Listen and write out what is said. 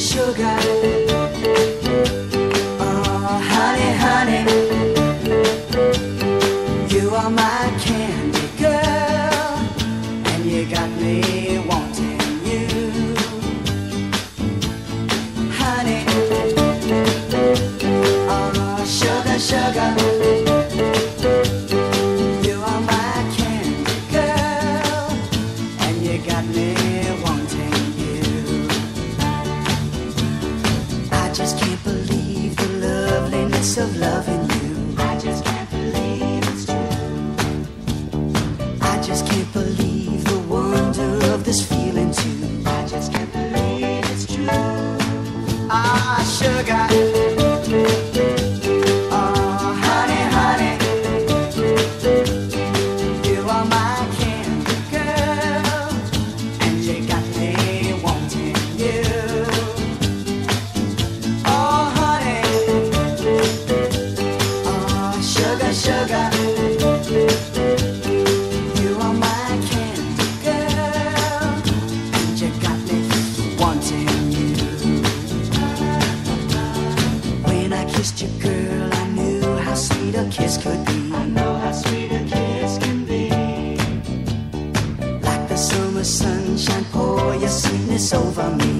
sugar. Oh, honey, honey, you are my candy girl, and you got me wanting you. Honey, oh, sugar, sugar. You are my candy girl, and you got me. nights of loving you. I just can't believe it's true. I just can't believe the wonder of this feeling too. I just can't believe it's true. Ah, sugar. kissed you, girl, I knew how sweet a kiss could be. I know how sweet a kiss can be. Like the summer sunshine, pour your sweetness over me.